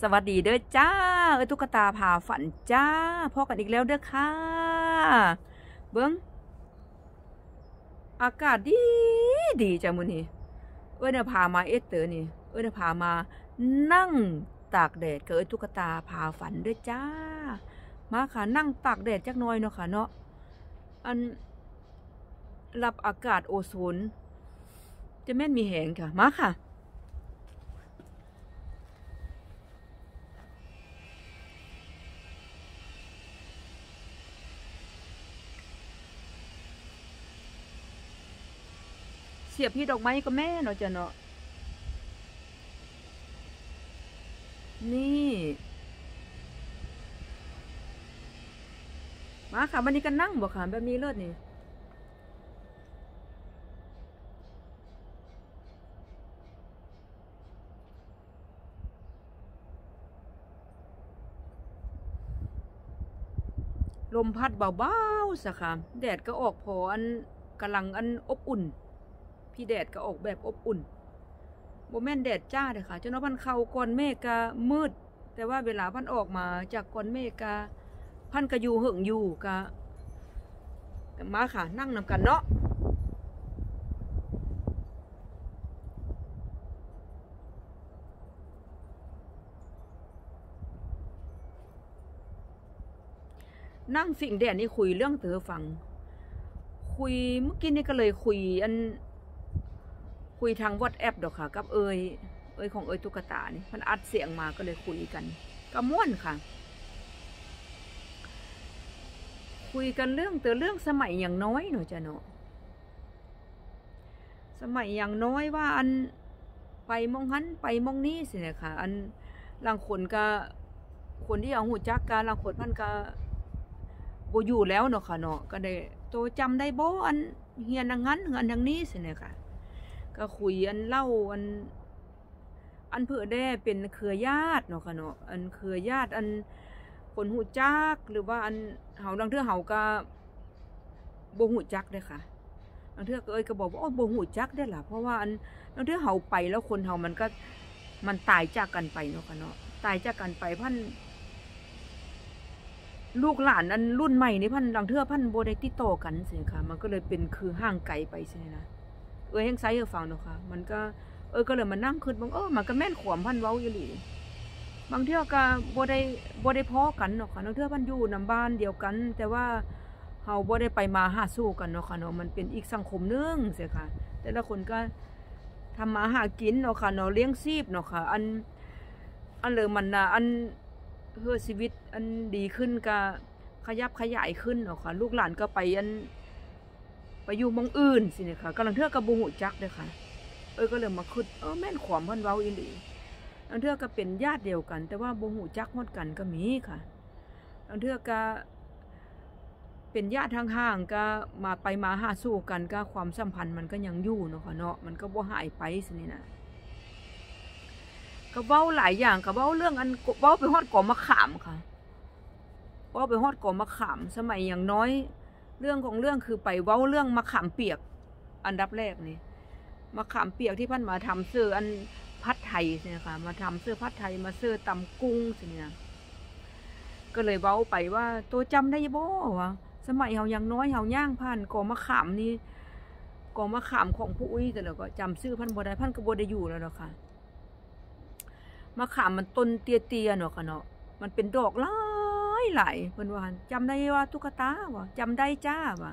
สวัสดีเด้อจ้าเอ้ตุ๊กตาพาฝันจ้าพอกันอีกแล้วเด้อค่ะ เบิ้งอากาศดีดีจ้ามื้อนี้เอ้ยเนี่ยพามาเอสเตอร์นี่ เอ้ยเนี่ยพามานั่งตากแดดกับเอตุ๊กตาพาฝันเด้อจ้า มาค่ะนั่งตากแดดจักหน่อยเนาะค่ะเนาะอันรับอากาศโอโซนจะแม่นมีแหงค่ะมาค่ะ สียบพี่ดอกไม้ก็แม่เนาะจ้ะเนาะนี่มาค่ะวันนี้ก็นั่งบ่ค่ะแบบนี้เลิศนี่ลมพัดเบาๆสะค่ะแดดก็ออกพออันกำลังอันอบอุ่น พี่แดดก็ออกแบบอบอุ่นโมแมนแดดจ้าเลยค่ะจนว่าพันเข้าก้อนเมฆกะมืด แต่ว่าเวลาพันออกมาจากก้อนเมฆกะพันก็อยู่หึงอยู่กะมาค่ะนั่งนำกันเนาะนั่งสิ่งแดดนี่คุยเรื่องเธอฟัง คุยเมื่อกี้นี่ก็เลยคุยอัน คุยทางวอทแอปดอกค่ะ กับเอย เอยของเอยตุ๊กตานี่มันอัดเสียงมาก็เลยคุยกันก็ม่วนค่ะ คุยกันเรื่องเตอเรื่องสมัยอย่างน้อยหนูจะเนาะสมัยอย่างน้อยว่าอันไปมองหันไปมองนี้สิเนี่ยค่ะ อันลางคนก็คนที่เอาหูจักกันลางคนมันก็โบอยู่แล้วเนาะค่ะเนาะก็ได้โตจำได้โบอันเฮียนอันนั้นอันอย่างนี้สิเนี่ยค่ะ ก็คุยอันเล่าอัน อันเผื่อได้เป็นเครือญาติเนาะค่ะเนาะอันเครือญาติอันคนหูจักหรือว่าอันเฮาดังเทื่อเฮาก็บ่หูจักเด้ค่ะดังเทื่อก็เอ้ยก็บอกว่าโอ้บ่หูจักได้ล่ะเพราะว่าอันดังเทื่อเฮาไปแล้วคนเฮามันก็มันตายจากกันไปเนาะค่ะเนาะตายจากกันไปพันลูกหลานอันรุ่นใหม่นี่พันดังเทื่อพันบ่ได้ติดต่อกันสิค่ะ มันก็เลยเป็นคือห่างไกลไปสินะ อ้ยยังไซเออฟังเนาะค่ะ มันก็เออก็เลยมานั่งคิดบางเออมันก็แม่นขวมพันเว้าอยู่หลีบางเที่ยวก็บ่ได้บ่ได้พ้อกันเนาะค่ะบางเที่ยวพันอยู่นำบ้านเดียวกัน แต่ว่าเฮาบ่ได้ไปมาหาสู้กันเนาะค่ะเนาะมันเป็นอีกสังคมหนึงเสียค่ะ แต่ละคนก็ทำมาหากินเนาะค่ะเนาะเลี้ยงชีพเนาะค่ะ อันอันเลยมันน่ะอันเพื่อชีวิตอันดีขึ้นก็ขยับขยายขึ้นเนาะค่ะ ลูกหลานก็ไปอัน ไปอยู่มองอื่นสิเนี่ยค่ะกำลังเทือกกับบูหูจักเลยค่ะ เออก็เลยมาคิดเออแม่นขวามเพิ่นเว้าอีหลีลังเทือก็เป็นญาติเดียวกัน แต่ว่าบูหูจักมดกันก็มีค่ะลังเทือก็เป็นญาติทางห่างก็มาไปมาหาสู้กันก็ความสัมพันธ์มันก็ยังอยู่เนาะค่ะเนาะมันก็บ่หายไปสินี่นะก็เว้าหลายอย่างก็เว้าเรื่องอันเว้าไปฮอดกอมะขามค่ะเว้าไปฮอดกอมะขาม สมัยอย่างน้อย เรื่องของเรื่องคือไปเว้าเรื่องมะขามเปียก อันดับแรกนี่มะขามเปียกที่พันมาทำเสื้ออันพัดไทยเนี่ยค่ะมาทำเสื้อพัดไทยมาเสื้อตำกุ้งสิเนี่ยก็เลยเว้าไปว่าตัวจำได้บ่วะสมัยเฮายังน้อยเฮาย่างผ่านกอมะขามนี่กอมะขามของผู้อุ้ยแต่แล้วก็จำชื่อพันบ่ได้พันก็บ่ได้อยู่แล้วเนาะค่ะมะขามมันต้นเตี้ยๆเนาะค่ะเนาะมันเป็นดอกหลา หลายเพิ่นว่าหั่นจำได้ว่าตุ๊กตาว่ะจำได้จ้าว่ะ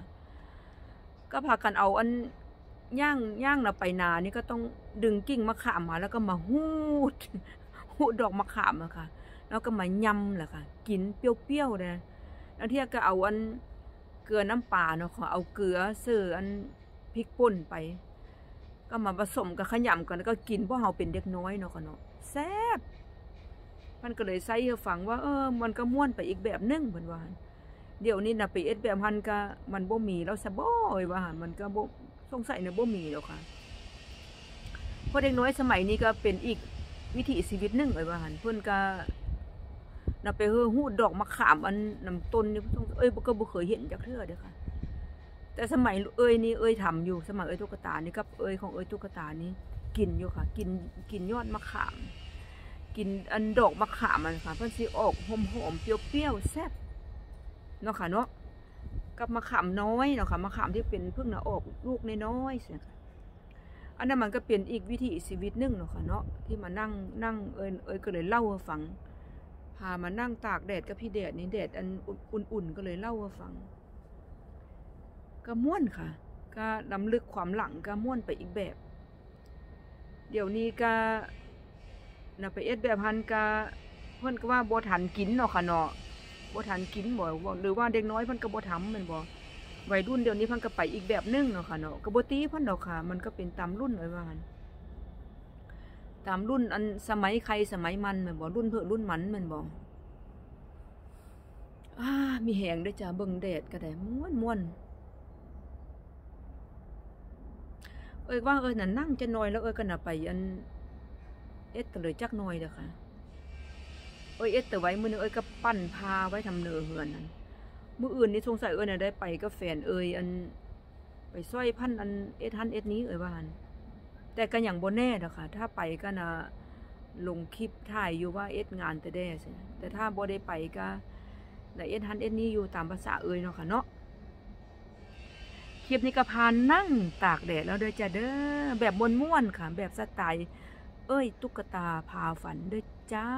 ก็พากันเอาอันย่างย่างนะไปนานี่ก็ต้องดึงกิ่งมะขามมา แล้วก็มาหูดหูดดอกมะขามอะค่ะ แล้วก็มายำแหละค่ะ กินเปรี้ยวๆเลยแล้วเที่ยก็เอาอันเกลือน้ำปลาเนาะค่ะเอาเกลือเสืออันพริกป่นไป ก็มาผสมกับขยำกันแล้วก็กินเพราะเฮาเป็นเด็กน้อยเนาะค่ะเนาะแซ่บ มันก็เลยใส่ให้ฟังว่าเออมันก็ม่วนไปอีกแบบนึงเพิ่นว่าเดี๋ยวนี้นะไปเอ็ดแบบหันก็มันบ่มีแล้วซะบ่อยว่ามันก็บ่สงสัยน่ะบ่มีแล้วค่ะเพราะเด็กน้อยสมัยนี้ก็เป็นอีกวิถีชีวิตหนึงเอ้ยว่าหันเพิ่อนก็น่ะไปเฮอฮู้ดอกมะขามอันน้ำต้นนี่เอ้ยก็บ่เคยเห็นจักเทื่อเด้อค่ะ แต่สมัยเอ้ยนี่เอ้ยทำอยู่สมัยเอ้ยตุ๊กตานี่กับเอ้ยของเอ้ยตุ๊กตานี่กินอยู่ค่ะ กินกินยอดมะขาม กินอันดอกมะขามมันค่ะเพิ่อนสิออกหอมๆเปรี้ยวๆแซ่บเนาะค่ะเนาะกับมะขามน้อยเนาะค่ะมะขามที่เป็นเพิ่งนะออกลูกน้อยๆเสียค่ะอันนั้นมันก็เป็นอีกวิถีชีวิตหนึงเนาะค่ะเนาะที่มานั่งนั่งเอิ้นเอ้ยก็เลยเล่าให้ฟังพามานั่งตากแดดกับพี่แดดนี่แดดอันอุ่นๆก็เลยเล่าให้ฟังก็ม่วนค่ะ ก็ลำลึกความหลังก็ม่วนไปอีกแบบ เดี๋ยวนี้ก็ นะไปเอ็ดแบบหันก็เพิ่นก็ว่าบ่ทันกินเนาะค่ะเนาะบ่ทันกินบ่บ่หรือว่าเด็กน้อยเพิ่นก็บ่ทำแม่นบ่วัยรุ่นเดี๋ยวนี้เพิ่นก็ไปอีกแบบหนึงเนาะค่ะเนาะก็บ่ตีเพิ่นดอกค่ะ มันก็เป็นตามรุ่นไว้ว่าหั่นตามรุ่นอันสมัยใครสมัยมันแม่นบ่รุ่นเพิ่นรุ่นมันแม่นบ่อ่ามีแหงด้จ้าเบิ่งแดดก็ได้ม่วนๆเอ้ยว่าเอ้ยน่ะนั่งจะน้อยแล้วเอ้ยก็น่ะไปอัน เอ็ดก็เลยจักหน้อยเด้อค่ะเอ้ยเอ็ดแต่ไว้มือนึงเอ้ยก็ปั้นพาไว้ทำเนื้อเฮือนนั่นมืออื่นนี่สงสัยเอ้ยน่ะได้ไปกับแฟนเอ้ยอัน ไปซอยพันอันเอ็ดหันเอ็ดนี้เอ้ยว่านแต่ก็ยังบ่แน่เดอค่ะ ถ้าไปก็น่ะลงคลิปถ่ายอยู่ว่าเอ็ดงานแต่แด้ซิแต่ถ้าบ่ได้ไปก็ได้เอ็ดหันเอ็ดนี้อยู่ตามภาษาเอ้ยเนาะค่ะเนาะคลิปนี้ก็พานั่งตากแดดแล้วเด้อจ้ะเด้อแบบม่วนๆค่ะ แบบสไตล์ เอ้ย ตุ๊กตาพาฝันด้วยจ้า